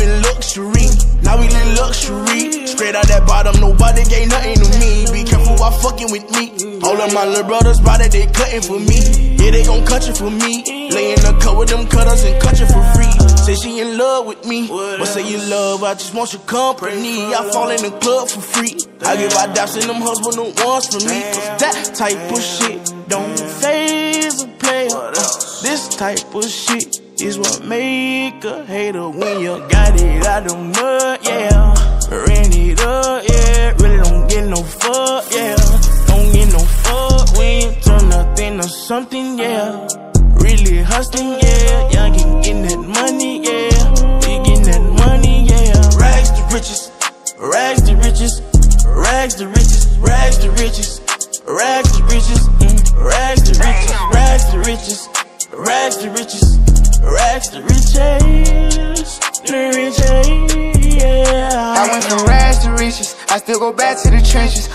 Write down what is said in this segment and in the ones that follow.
in luxury. Now we live luxury. Straight out that bottom, nobody gave nothing to me. Be careful while fucking with me. All of my little brothers, brother, they cutting for me. Yeah, they gon' cut you for me. Lay in the cut with them cutters and cut you for free. Say she in love with me, but say you love, I just want your company. I fall in the club for free. I give my daps in them husband no ones for me. Cause that type of shit don't faze a player. Uh, this type of shit is what make a hater when you got it out the mud, yeah. Ran it up, yeah. Really don't get no fuck, yeah. Don't get no fuck when you turn nothing to something, yeah. Really hustling, yeah. Young and getting that money, yeah. We getting that money, yeah. Rags to riches, rags to riches, rags to riches, rags to riches, rags to riches, mm. rags to riches, rags to riches, rags to riches, rags to riches, the riches, yeah. I went from rags to riches. I still go back to the trenches.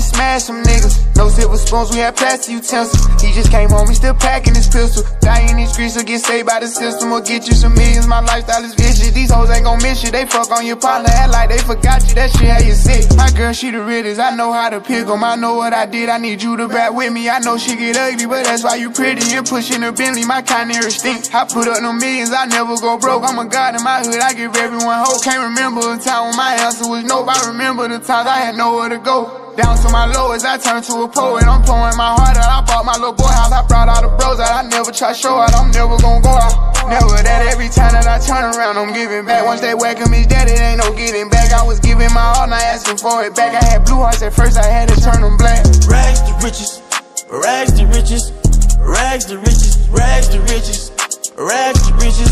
Smash some niggas. No silver spoons, we had plastic utensils. He just came home, he still packing his pistol. Die in these streets or get saved by the system or get you some millions. My lifestyle is vicious. These hoes ain't gon' miss you. They fuck on your partner, act like they forgot you. That shit had you sick. My girl, she the realest. I know how to pick 'em. I know what I did. I need you to back with me. I know she get ugly, but that's why you pretty. And pushing the Bentley, my kind of stink. I put up no millions, I never go broke. I'm a god in my hood. I give everyone hope. Can't remember a time when my answer was nope. I remember the times I had nowhere to go. Down to my lowest, I turned to a poet. I'm pouring my heart out. I bought my little boy house. I brought all the bros out. I never try show out. I'm never gonna go out. Never that every time that I turn around, I'm giving back. Once they welcome me dead, it ain't no getting back. I was giving my all, not asking for it back. I had blue hearts at first, I had to turn them black. Rags to riches, rags to riches, rags to riches, rags to riches, rags to riches,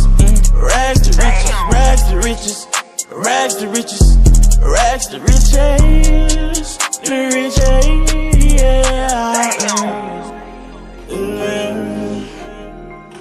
rags to riches, rags to riches, rags to riches, rags to riches,